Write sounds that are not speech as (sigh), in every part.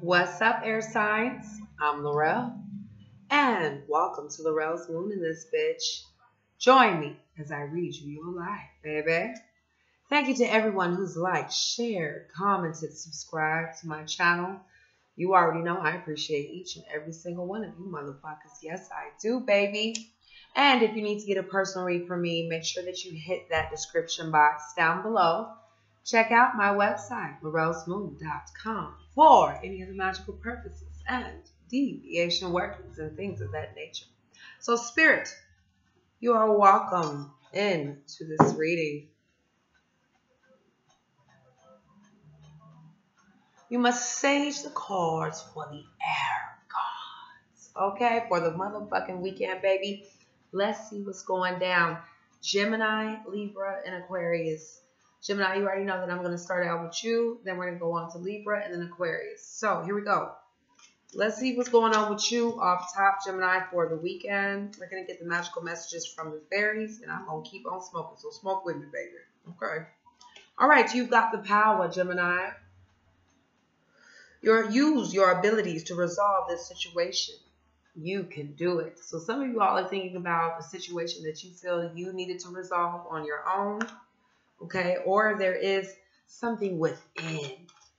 What's up, air signs? I'm Laurelle, and welcome to Laurelle's Moon in this bitch. Join me as I read you your life, baby. Thank you to everyone who's liked, shared, commented, subscribed to my channel. You already know I appreciate each and every single one of you motherfuckers. Yes, I do, baby. And if you need to get a personal read from me, make sure that you hit that description box down below. Check out my website, laurelsmoon.com, for any other magical purposes and deviation workings and things of that nature. So, Spirit, you are welcome into this reading. You must sage the cards for the air gods. Okay, for the motherfucking weekend, baby. Let's see what's going down. Gemini, Libra, and Aquarius. Gemini, you already know that I'm going to start out with you. Then we're going to go on to Libra and then Aquarius. So here we go. Let's see what's going on with you off top, Gemini, for the weekend. We're going to get the magical messages from the fairies, and I'm going to keep on smoking. So smoke with me, baby. Okay. All right, you've got the power, Gemini. Your use your abilities to resolve this situation you can do it. So some of you all are thinking about a situation that you feel you needed to resolve on your own, okay? Or there is something within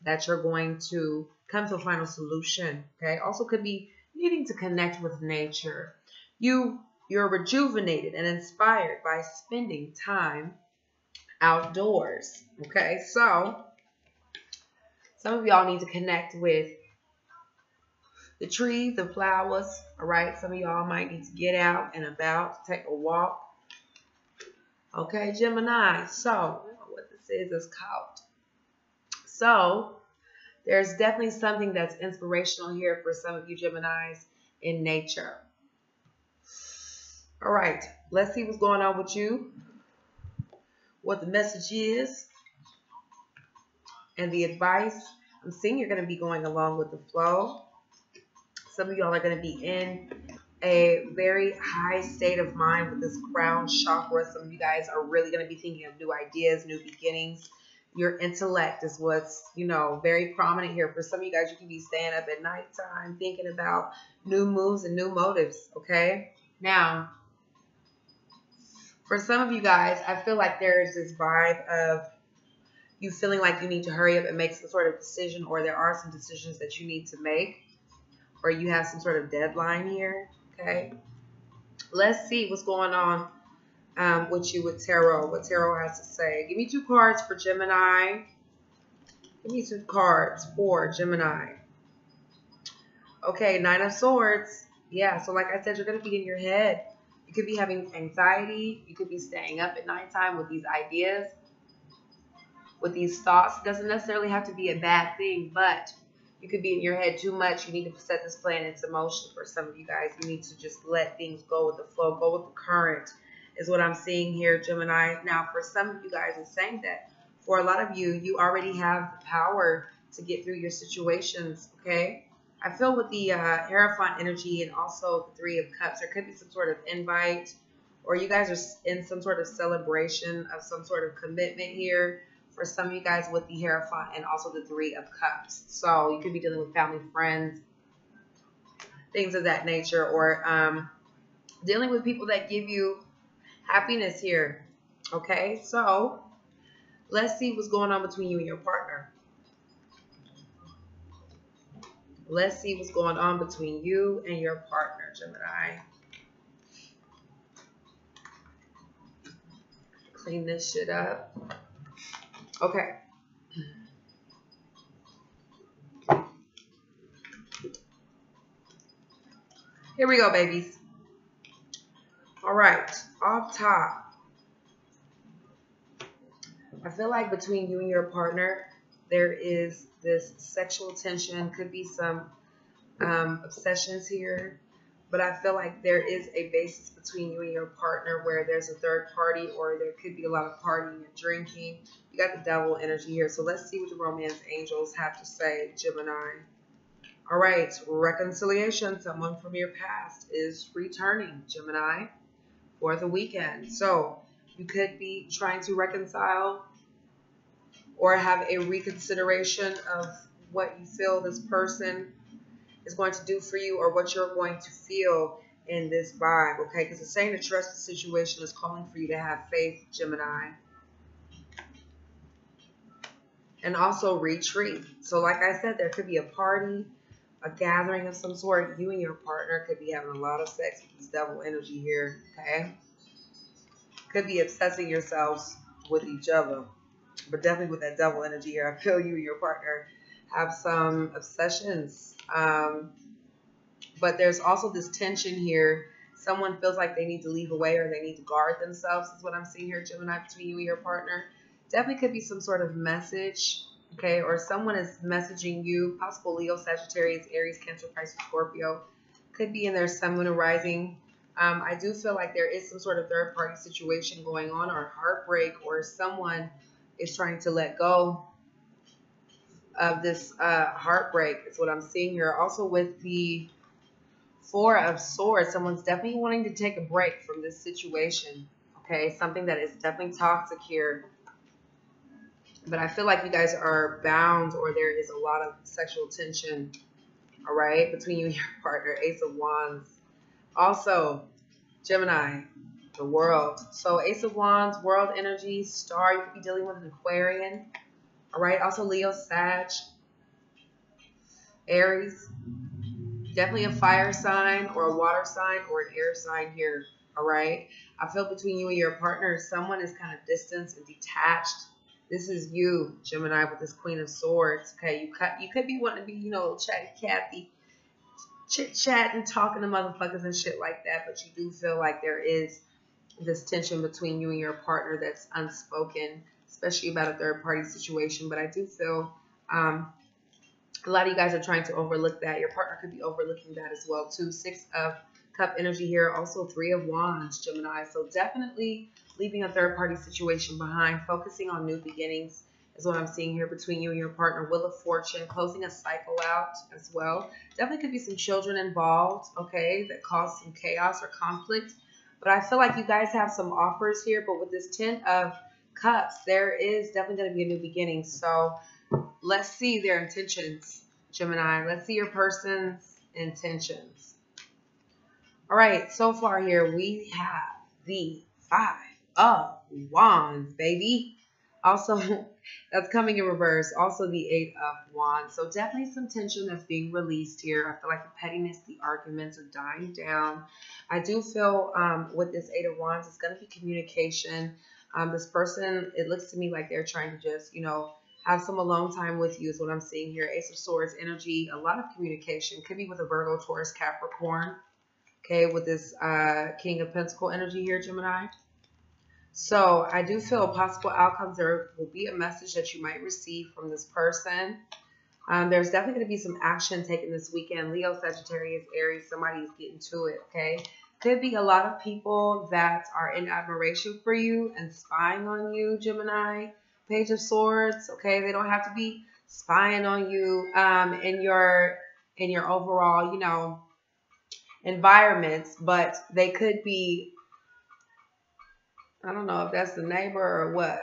that you're going to come to a final solution, okay? Also could be needing to connect with nature. You you're rejuvenated and inspired by spending time outdoors, okay? So some of y'all need to connect with the trees, the flowers, all right? Some of y'all might need to get out and about, take a walk. Okay, Gemini. So, what this is is called. So, there's definitely something that's inspirational here for some of you Geminis in nature. All right, let's see what's going on with you, what the message is, and the advice. I'm seeing you're going to be going along with the flow. Some of y'all are going to be in a very high state of mind with this crown chakra. Some of you guys are really going to be thinking of new ideas, new beginnings. Your intellect is what's, you know, very prominent here. For some of you guys, you can be staying up at nighttime thinking about new moves and new motives, okay? Now, for some of you guys, I feel like there's this vibe of you feeling like you need to hurry up and make some sort of decision or there are some decisions that you need to make or you have some sort of deadline here, okay? Let's see what's going on um, with you with tarot, what tarot has to say. Give me two cards for Gemini. Give me two cards for Gemini. Okay, Nine of Swords. Yeah, so like I said, you're going to be in your head. You could be having anxiety. You could be staying up at nighttime with these ideas, with these thoughts. It doesn't necessarily have to be a bad thing, but you could be in your head too much. You need to set this plan into motion for some of you guys. You need to just let things go with the flow, go with the current, is what I'm seeing here, Gemini. Now, for some of you guys, it's saying that for a lot of you, you already have the power to get through your situations, okay? I feel with the uh, Hierophant energy and also the Three of Cups, there could be some sort of invite or you guys are in some sort of celebration of some sort of commitment here for some of you guys with the Hierophant and also the Three of Cups. So you could be dealing with family, friends, things of that nature, or um, dealing with people that give you happiness here. Okay, so let's see what's going on between you and your partner. Let's see what's going on between you and your partner, Gemini. Clean this shit up. Okay. Here we go, babies. All right, off top. I feel like between you and your partner, there is this sexual tension. Could be some um, obsessions here but I feel like there is a basis between you and your partner where there's a third party or there could be a lot of partying and drinking. You got the devil energy here. So let's see what the romance angels have to say, Gemini. All right, reconciliation. Someone from your past is returning, Gemini, for the weekend. So you could be trying to reconcile or have a reconsideration of what you feel this person is going to do for you or what you're going to feel in this vibe, okay? Because it's saying to trust the situation is calling for you to have faith, Gemini. And also retreat. So like I said, there could be a party, a gathering of some sort. You and your partner could be having a lot of sex with this devil energy here, okay? Could be obsessing yourselves with each other. But definitely with that devil energy here, I feel you and your partner have some obsessions. Um, but there's also this tension here. Someone feels like they need to leave away or they need to guard themselves, is what I'm seeing here, Gemini, between you and your partner. Definitely could be some sort of message, okay? Or someone is messaging you, possible Leo, Sagittarius, Aries, Cancer, Pisces, Scorpio. Could be in their sun, moon, or rising. Um, I do feel like there is some sort of third party situation going on or heartbreak or someone is trying to let go of this uh, heartbreak is what I'm seeing here. Also with the Four of Swords, someone's definitely wanting to take a break from this situation. Okay, something that is definitely toxic here. But I feel like you guys are bound or there is a lot of sexual tension, all right, between you and your partner. Ace of Wands. Also, Gemini, the world. So Ace of Wands, world energy, star. You could be dealing with an Aquarian. All right. Also Leo, Sag, Aries. Definitely a fire sign or a water sign or an air sign here. All right. I feel between you and your partner, someone is kind of distant and detached. This is you, Gemini, with this Queen of Swords. Okay, you cut. You could be wanting to be, you know, chatty Cathy, chit chatting, talking to motherfuckers and shit like that. But you do feel like there is this tension between you and your partner that's unspoken, especially about a third party situation. But I do feel um, a lot of you guys are trying to overlook that. Your partner could be overlooking that as well too. Six of cup energy here. Also three of wands, Gemini. So definitely leaving a third party situation behind, focusing on new beginnings is what I'm seeing here between you and your partner. Wheel of Fortune, closing a cycle out as well. Definitely could be some children involved, okay, that cause some chaos or conflict. But I feel like you guys have some offers here. But with this Ten of Cups, there is definitely going to be a new beginning. So let's see their intentions, Gemini. Let's see your person's intentions. All right, so far here we have the Five of Wands, baby. Also, (laughs) that's coming in reverse. Also, the Eight of Wands. So, definitely some tension that's being released here. I feel like the pettiness, the arguments are dying down. I do feel um, with this Eight of Wands, it's going to be communication. Um, this person, it looks to me like they're trying to just, you know, have some alone time with you is what I'm seeing here. Ace of Swords energy, a lot of communication. Could be with a Virgo, Taurus, Capricorn. Okay, with this uh, King of Pentacle energy here, Gemini. So I do feel possible outcomes. There will be a message that you might receive from this person. Um, there's definitely going to be some action taken this weekend. Leo, Sagittarius, Aries, somebody's getting to it, okay? Could be a lot of people that are in admiration for you and spying on you, Gemini. Page of Swords, okay? They don't have to be spying on you um, in your in your overall, you know, environments, but they could be I don't know if that's the neighbor or what.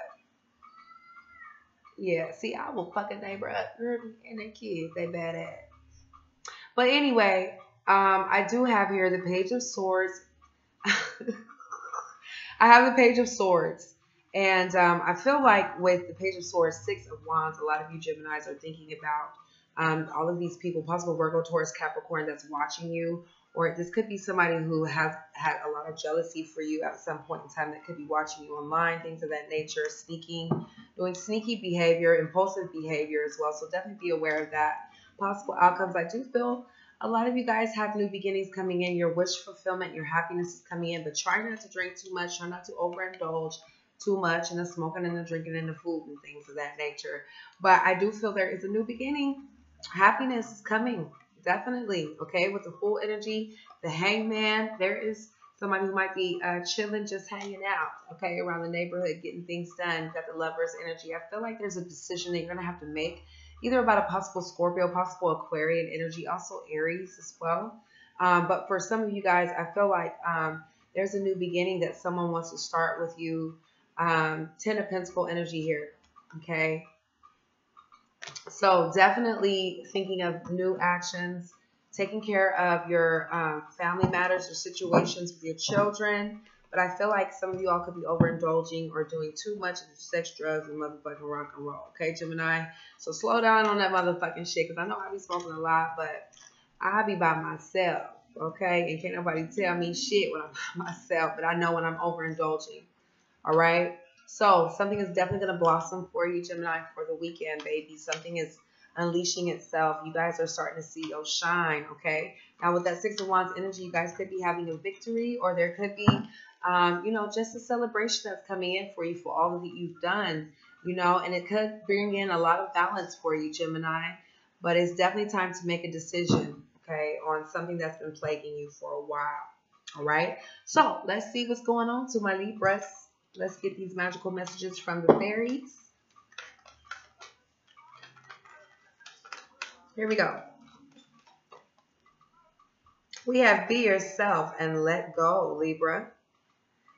Yeah, see, I will fuck a neighbor up. And their kids, they bad badass. But anyway, um, I do have here the Page of Swords. (laughs) I have the Page of Swords. And um, I feel like with the Page of Swords, Six of Wands, a lot of you Geminis are thinking about um, all of these people, possible Virgo, Taurus, Capricorn that's watching you or this could be somebody who has had a lot of jealousy for you at some point in time that could be watching you online, things of that nature, sneaking, doing sneaky behavior, impulsive behavior as well. So definitely be aware of that. Possible outcomes. I do feel a lot of you guys have new beginnings coming in. Your wish fulfillment, your happiness is coming in, but try not to drink too much. Try not to overindulge too much in the smoking and the drinking and the food and things of that nature. But I do feel there is a new beginning. Happiness is coming definitely. Okay, with the Fool energy, the hangman, there is somebody who might be uh, chilling, just hanging out, okay, around the neighborhood, getting things done. Got the lover's energy. I feel like there's a decision that you're going to have to make, either about a possible Scorpio, possible Aquarian energy, also Aries as well. Um, but for some of you guys, I feel like um, there's a new beginning that someone wants to start with you. Um, Ten of Pentacle energy here, okay? So definitely thinking of new actions, taking care of your um, family matters or situations with your children. But I feel like some of you all could be overindulging or doing too much of sex, drugs, and motherfucking rock and roll. Okay, Gemini? So slow down on that motherfucking shit because I know I be smoking a lot, but I be by myself. Okay? And can't nobody tell me shit when I'm (laughs) by myself, but I know when I'm overindulging. All right? So something is definitely going to blossom for you, Gemini, for the weekend, baby. Something is unleashing itself. You guys are starting to see your shine, okay? Now, with that Six of Wands energy, you guys could be having a victory or there could be, um, you know, just a celebration that's coming in for you for all that you've done, you know, and it could bring in a lot of balance for you, Gemini. But it's definitely time to make a decision, okay, on something that's been plaguing you for a while, all right? So let's see what's going on to my Libras. Let's get these magical messages from the fairies. Here we go. We have be yourself and let go, Libra.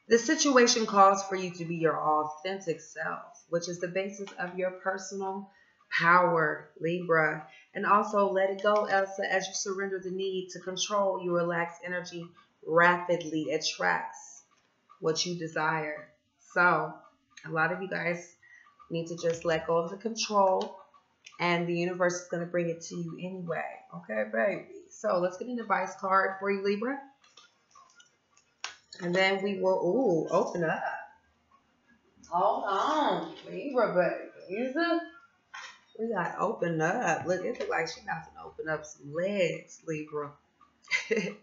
The situation calls for you to be your authentic self, which is the basis of your personal power, Libra. And also let it go, Elsa, as you surrender the need to control your relaxed energy rapidly attracts what you desire. So a lot of you guys need to just let go of the control and the universe is going to bring it to you anyway. Okay, baby. So let's get an advice card for you, Libra. And then we will, ooh, open up. Hold on, Libra, baby. We got open up. Look, it looks like she's about to open up some legs, Libra. (laughs)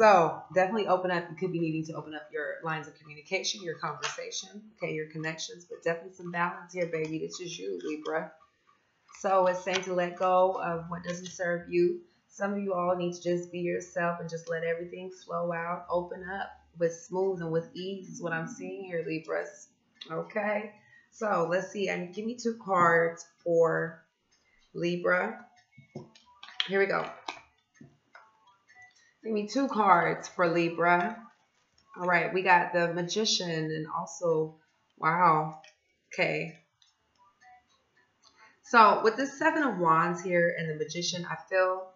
So definitely open up. You could be needing to open up your lines of communication, your conversation, okay, your connections, but definitely some balance here, baby. This is you, Libra. So it's saying to let go of what doesn't serve you. Some of you all need to just be yourself and just let everything flow out. Open up with smooth and with ease is what I'm seeing here, Libras. Okay. So let's see. And give me two cards for Libra. Here we go. Give me two cards for Libra. All right, we got the Magician and also, wow, okay. So with the Seven of Wands here and the Magician, I feel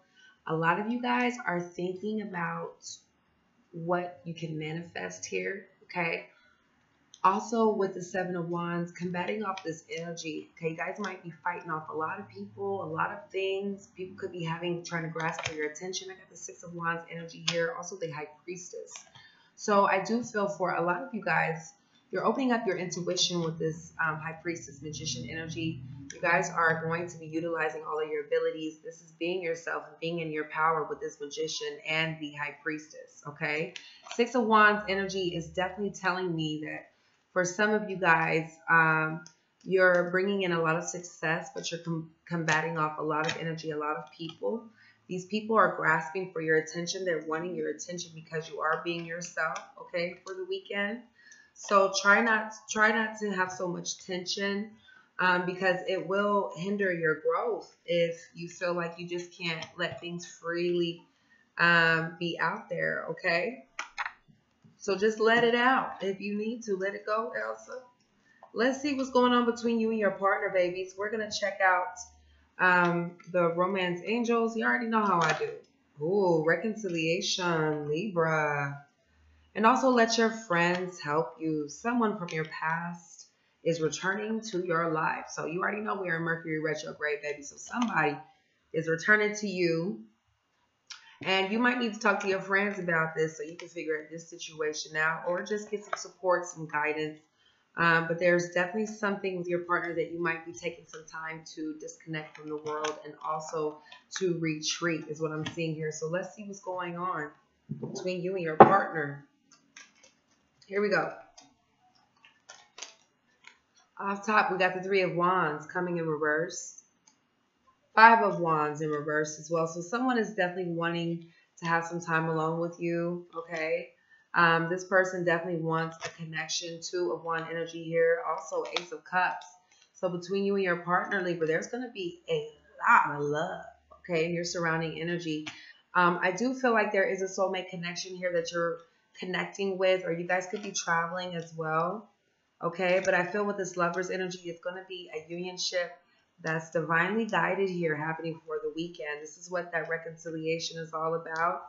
a lot of you guys are thinking about what you can manifest here, okay? Also, with the Seven of Wands, combating off this energy. Okay, you guys might be fighting off a lot of people, a lot of things. People could be having, trying to grasp for your attention. I got the Six of Wands energy here. Also, the High Priestess. So, I do feel for a lot of you guys, you're opening up your intuition with this um, High Priestess Magician energy. You guys are going to be utilizing all of your abilities. This is being yourself and being in your power with this Magician and the High Priestess, okay? Six of Wands energy is definitely telling me that for some of you guys, um, you're bringing in a lot of success, but you're com combating off a lot of energy, a lot of people. These people are grasping for your attention. They're wanting your attention because you are being yourself, okay, for the weekend. So try not try not to have so much tension um, because it will hinder your growth if you feel like you just can't let things freely um, be out there, okay? So just let it out. If you need to, let it go, Elsa. Let's see what's going on between you and your partner, babies. We're going to check out um, the romance angels. You already know how I do. Ooh, reconciliation, Libra. And also let your friends help you. Someone from your past is returning to your life. So you already know we're in Mercury retrograde, baby. So somebody is returning to you and you might need to talk to your friends about this so you can figure out this situation out or just get some support, some guidance. Um, but there's definitely something with your partner that you might be taking some time to disconnect from the world and also to retreat is what I'm seeing here. So let's see what's going on between you and your partner. Here we go. Off top, we got the Three of Wands coming in reverse. Five of Wands in reverse as well. So someone is definitely wanting to have some time alone with you, okay? Um, this person definitely wants a connection. Two of Wand energy here. Also Ace of Cups. So between you and your partner, Libra, there's going to be a lot of love, okay, in your surrounding energy. Um, I do feel like there is a soulmate connection here that you're connecting with, or you guys could be traveling as well, okay? But I feel with this lover's energy, it's going to be a unionship that's divinely guided here happening for the weekend. This is what that reconciliation is all about.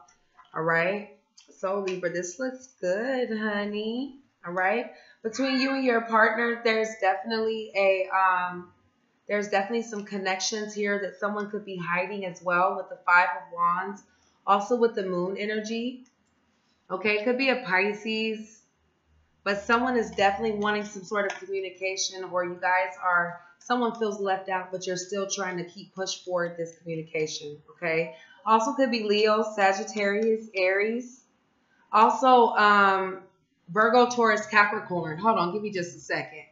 All right. So Libra, this looks good, honey. All right. Between you and your partner, there's definitely a um there's definitely some connections here that someone could be hiding as well with the Five of Wands. Also with the moon energy. Okay, it could be a Pisces, but someone is definitely wanting some sort of communication or you guys are, someone feels left out, but you're still trying to keep push forward this communication. Okay. Also could be Leo, Sagittarius, Aries. Also, um, Virgo, Taurus, Capricorn. Hold on, give me just a second.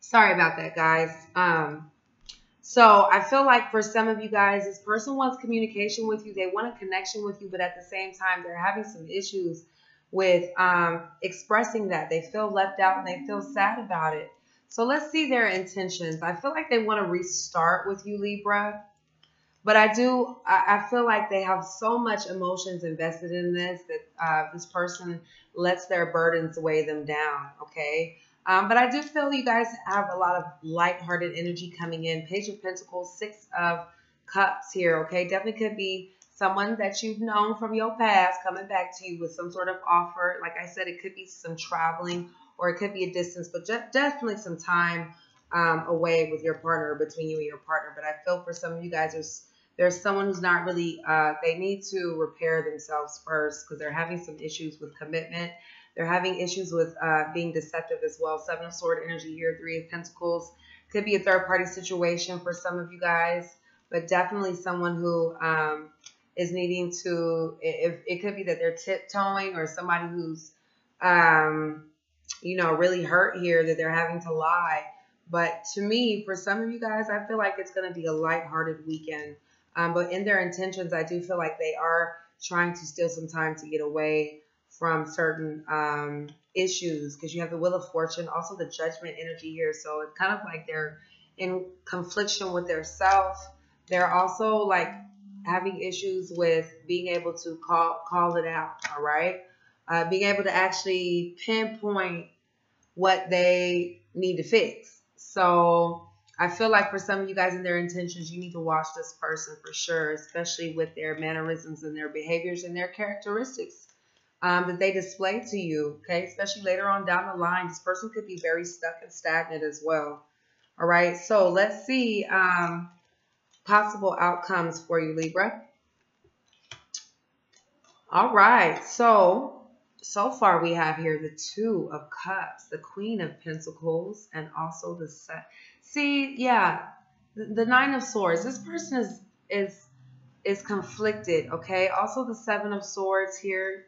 Sorry about that, guys. Um, so I feel like for some of you guys, this person wants communication with you. They want a connection with you, but at the same time, they're having some issues with um, expressing that. They feel left out and they feel sad about it. So let's see their intentions. I feel like they want to restart with you, Libra. But I do, I, I feel like they have so much emotions invested in this that uh, this person lets their burdens weigh them down, okay? Um, but I do feel you guys have a lot of light-hearted energy coming in. Page of Pentacles, Six of Cups here, okay? Definitely could be someone that you've known from your past coming back to you with some sort of offer. Like I said, it could be some traveling or it could be a distance, but definitely some time um, away with your partner, between you and your partner. But I feel for some of you guys, there's there's someone who's not really, uh, they need to repair themselves first because they're having some issues with commitment. They're having issues with uh, being deceptive as well. Seven of Sword energy here, Three of Pentacles. Could be a third party situation for some of you guys, but definitely someone who um, is needing to, if it could be that they're tiptoeing or somebody who's, um, you know, really hurt here that they're having to lie. But to me, for some of you guys, I feel like it's going to be a lighthearted weekend. Um, but in their intentions, I do feel like they are trying to steal some time to get away from certain um, issues because you have the Wheel of Fortune, also the Judgment energy here. So it's kind of like they're in confliction with their self. They're also like having issues with being able to call call it out. All right, uh, being able to actually pinpoint what they need to fix. So I feel like for some of you guys and their intentions, you need to watch this person for sure, especially with their mannerisms and their behaviors and their characteristics um, that they display to you, okay? Especially later on down the line, this person could be very stuck and stagnant as well. All right, so let's see um, possible outcomes for you, Libra. All right, so so far we have here the Two of Cups, the Queen of Pentacles, and also the set. See, yeah, the, the Nine of Swords. This person is is is conflicted. Okay. Also the Seven of Swords here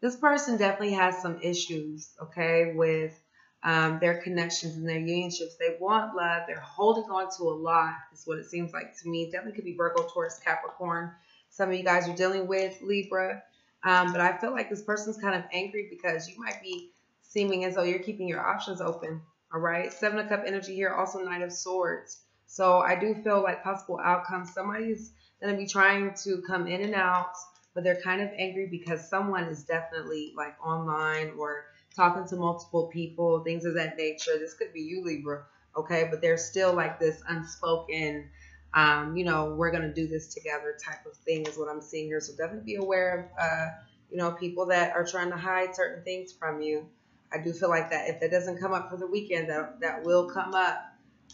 this person definitely has some issues, okay, with um, their connections and their unionships. They want love. They're holding on to a lot, is what it seems like to me. Definitely could be Virgo, Taurus, Capricorn. Some of you guys are dealing with Libra. Um, but I feel like this person's kind of angry because you might be seeming as though you're keeping your options open. All right. Seven of Cup energy here, also Knight of Swords. So I do feel like possible outcomes. Somebody's going to be trying to come in and out but they're kind of angry because someone is definitely like online or talking to multiple people, things of that nature. This could be you, Libra, okay? But there's still like this unspoken, um, you know, we're gonna do this together type of thing is what I'm seeing here. So definitely be aware of, uh, you know, people that are trying to hide certain things from you. I do feel like that if that doesn't come up for the weekend, that that will come up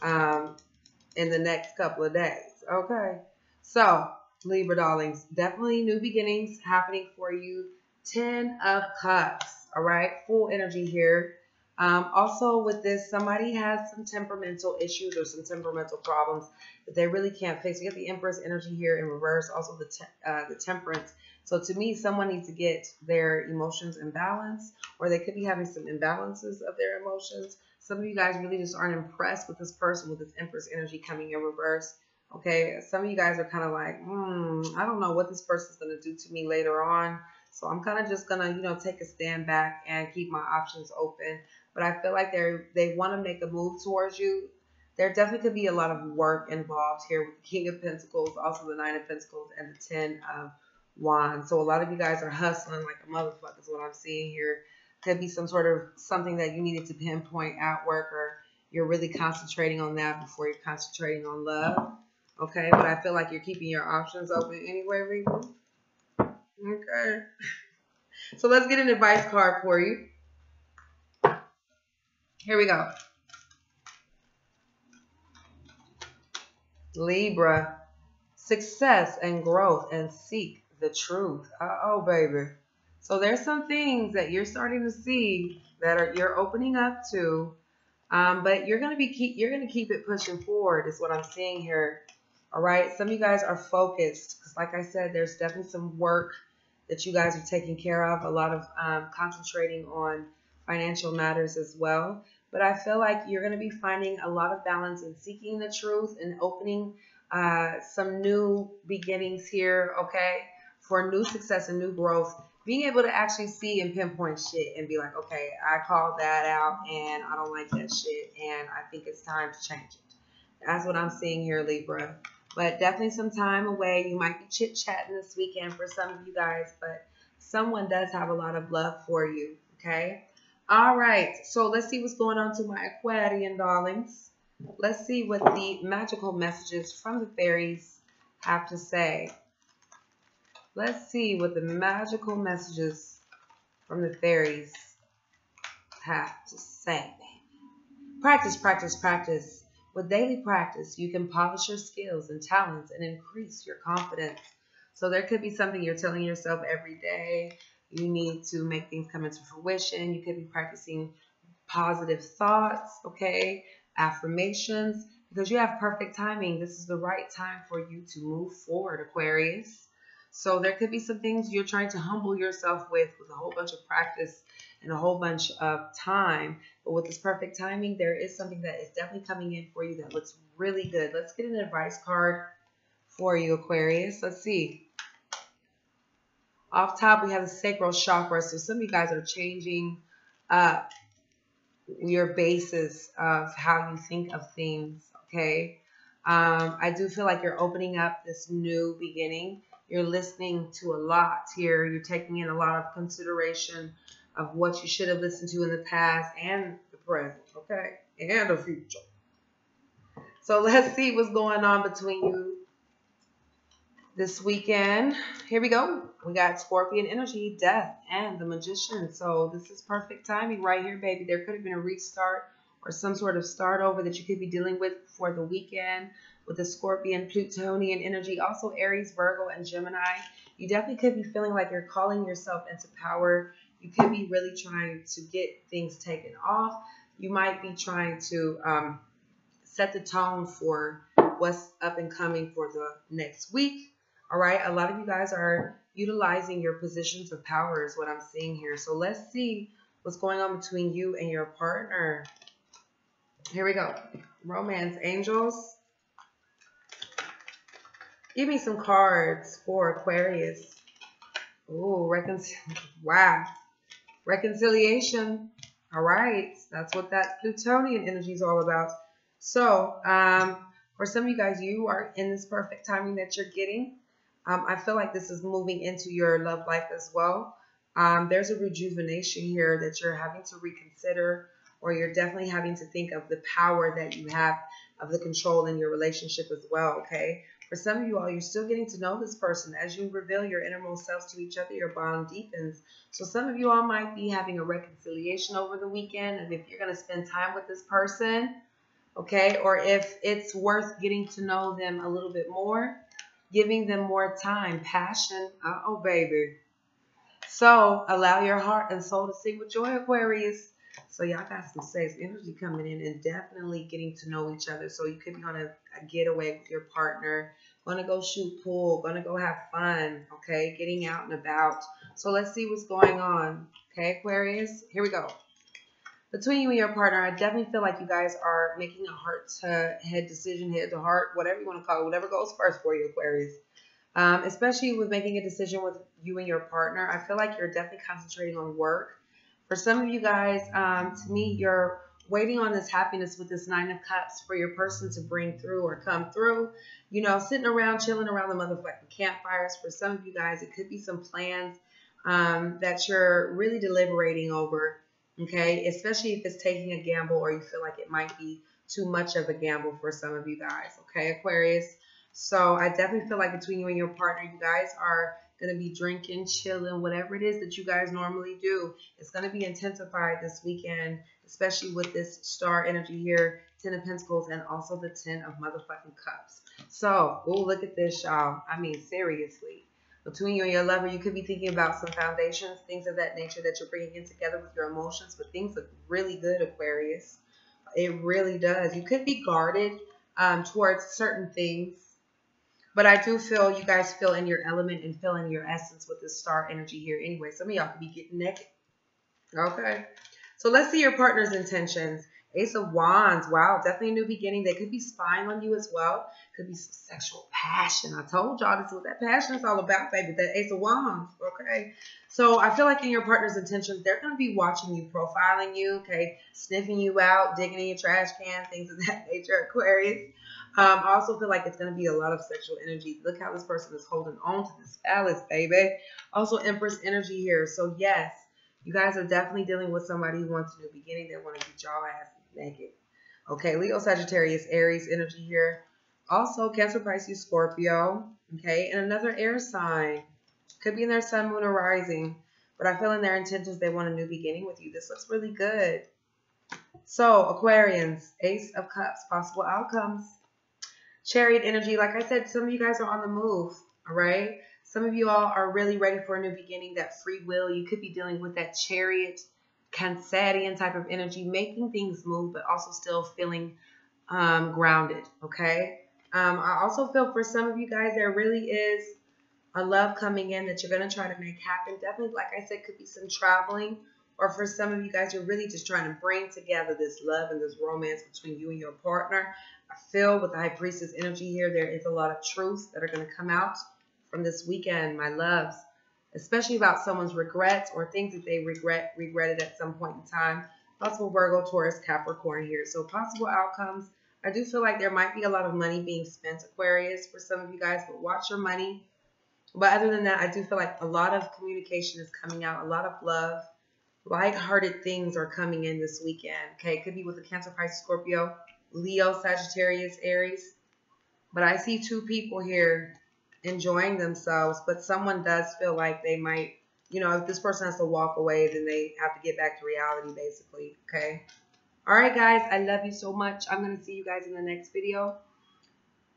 um, in the next couple of days. Okay, so Libra darlings, definitely new beginnings happening for you. Ten of Cups, all right? Fool energy here. Um, also with this, somebody has some temperamental issues or some temperamental problems that they really can't fix. We got the Empress energy here in reverse, also the, te uh, the Temperance. So to me, someone needs to get their emotions in balance or they could be having some imbalances of their emotions. Some of you guys really just aren't impressed with this person with this Empress energy coming in reverse. Okay, some of you guys are kind of like, hmm, I don't know what this person's going to do to me later on. So I'm kind of just going to, you know, take a stand back and keep my options open. But I feel like they're, they want to make a move towards you. There definitely could be a lot of work involved here with the King of Pentacles, also the Nine of Pentacles, and the Ten of Wands. So a lot of you guys are hustling like a motherfucker is what I'm seeing here. Could be some sort of something that you needed to pinpoint at work or you're really concentrating on that before you're concentrating on love. Okay, but I feel like you're keeping your options open anyway, Libra. Okay. (laughs) So let's get an advice card for you. Here we go. Libra, success and growth and seek the truth. Uh oh, baby. So there's some things that you're starting to see that are you're opening up to, um, but you're gonna be keep you're gonna keep it pushing forward. Is what I'm seeing here. All right. Some of you guys are focused because, like I said, there's definitely some work that you guys are taking care of. A lot of um, concentrating on financial matters as well. But I feel like you're going to be finding a lot of balance in seeking the truth and opening uh, some new beginnings here, okay, for new success and new growth. Being able to actually see and pinpoint shit and be like, okay, I called that out and I don't like that shit and I think it's time to change it. That's what I'm seeing here, Libra. But definitely some time away. You might be chit chatting this weekend for some of you guys, but someone does have a lot of love for you, okay? All right, so let's see what's going on to my Aquarian darlings. Let's see what the magical messages from the fairies have to say. Let's see what the magical messages from the fairies have to say. Practice, practice, practice. With daily practice, you can polish your skills and talents and increase your confidence. So there could be something you're telling yourself every day you need to make things come into fruition. You could be practicing positive thoughts, okay? Affirmations, because you have perfect timing. This is the right time for you to move forward, Aquarius. So there could be some things you're trying to humble yourself with, with a whole bunch of practice and a whole bunch of time. But with this perfect timing, there is something that is definitely coming in for you that looks really good. Let's get an advice card for you, Aquarius. Let's see. Off top, we have the sacral chakra. So some of you guys are changing up your basis of how you think of things, okay? Um, I do feel like you're opening up this new beginning. You're listening to a lot here. You're taking in a lot of consideration of what you should have listened to in the past and the present, okay? And the future. So let's see what's going on between you this weekend. Here we go. We got Scorpion energy, death, and the magician. So this is perfect timing right here, baby. There could have been a restart or some sort of start over that you could be dealing with for the weekend with the Scorpion, Plutonian energy, also Aries, Virgo, and Gemini. You definitely could be feeling like you're calling yourself into power. You could be really trying to get things taken off. You might be trying to um, set the tone for what's up and coming for the next week all right. A lot of you guys are utilizing your positions of power is what I'm seeing here. So let's see what's going on between you and your partner. Here we go. Romance angels. Give me some cards for Aquarius. Ooh, reconciliation. (laughs) Wow. Reconciliation. All right. That's what that Plutonian energy is all about. So, um, for some of you guys, you are in this perfect timing that you're getting. Um, I feel like this is moving into your love life as well. Um, there's a rejuvenation here that you're having to reconsider, or you're definitely having to think of the power that you have of the control in your relationship as well, okay? For some of you all, you're still getting to know this person. As you reveal your innermost selves to each other, your bond deepens. So some of you all might be having a reconciliation over the weekend of if you're going to spend time with this person, okay? Or if it's worth getting to know them a little bit more giving them more time, passion. Uh oh, baby. So allow your heart and soul to sing with joy, Aquarius. So y'all got some sex energy coming in and definitely getting to know each other. So you could be on a, a getaway with your partner, gonna go shoot pool, gonna go have fun, okay? Getting out and about. So let's see what's going on. Okay, Aquarius, here we go between you and your partner, I definitely feel like you guys are making a heart to head decision, head to heart, whatever you want to call it, whatever goes first for you, Aquarius. Um, especially with making a decision with you and your partner, I feel like you're definitely concentrating on work. For some of you guys, um, to me, you're waiting on this happiness with this nine of cups for your person to bring through or come through. You know, sitting around, chilling around the motherfucking campfires. For some of you guys, it could be some plans um, that you're really deliberating over Okay, especially if it's taking a gamble or you feel like it might be too much of a gamble for some of you guys. Okay, Aquarius. So I definitely feel like between you and your partner, you guys are going to be drinking, chilling, whatever it is that you guys normally do. It's going to be intensified this weekend, especially with this star energy here, Ten of Pentacles, and also the Ten of motherfucking Cups. So, oh, look at this, y'all. I mean, seriously. Between you and your lover, you could be thinking about some foundations, things of that nature that you're bringing in together with your emotions, but things look really good, Aquarius. It really does. You could be guarded um, towards certain things but I do feel you guys feel in your element and feel in your essence with this star energy here anyway. Some of y'all could be getting naked. Okay. So let's see your partner's intentions. Ace of Wands. Wow, definitely a new beginning. They could be spying on you as well. Could be some sexual passion. I told y'all this is what that passion is all about, baby. That Ace of Wands. Okay. So I feel like in your partner's intentions, they're going to be watching you, profiling you, okay, sniffing you out, digging in your trash can, things of that (laughs) nature, Aquarius. Um, I also feel like it's going to be a lot of sexual energy. Look how this person is holding on to this phallus, baby. Also, Empress energy here. So, yes, you guys are definitely dealing with somebody who wants a new beginning. They want to get y'all ass naked. Okay, Leo, Sagittarius, Aries energy here. Also, Cancer, Pisces, Scorpio. Okay, and another air sign. Could be in their sun, moon, or rising. But I feel in their intentions they want a new beginning with you. This looks really good. So, Aquarians, Ace of Cups, possible outcomes. Chariot energy, like I said, some of you guys are on the move, all right? Some of you all are really ready for a new beginning, that free will. You could be dealing with that chariot, Cancerian type of energy, making things move, but also still feeling um, grounded, okay? Um, I also feel for some of you guys, there really is a love coming in that you're going to try to make happen. Definitely, like I said, could be some traveling. Or for some of you guys, you're really just trying to bring together this love and this romance between you and your partner. I feel with the High Priestess energy here, there is a lot of truths that are going to come out from this weekend, my loves, especially about someone's regrets or things that they regret regretted at some point in time. Possible Virgo, Taurus, Capricorn here. So possible outcomes. I do feel like there might be a lot of money being spent, Aquarius, for some of you guys, but watch your money. But other than that, I do feel like a lot of communication is coming out, a lot of love. Light-hearted things are coming in this weekend. Okay, it could be with a Cancer, Pisces, Scorpio, Leo, Sagittarius, Aries. But I see two people here enjoying themselves, but someone does feel like they might, you know, if this person has to walk away, then they have to get back to reality, basically, okay? All right, guys, I love you so much. I'm going to see you guys in the next video.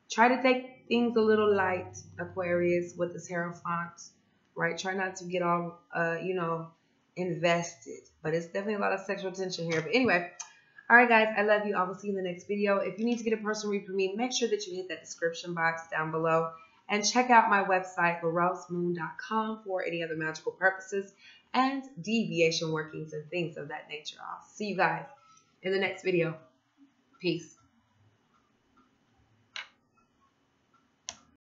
Try to take things a little light, Aquarius, with this Hierophant, right? Try not to get all, uh, you know, invested. But it's definitely a lot of sexual tension here. But anyway, all right, guys, I love you. I will see you in the next video. If you need to get a personal read from me, make sure that you hit that description box down below and check out my website, LorelleSmoon.com for any other magical purposes and deviation workings and things of that nature. I'll see you guys in the next video. Peace.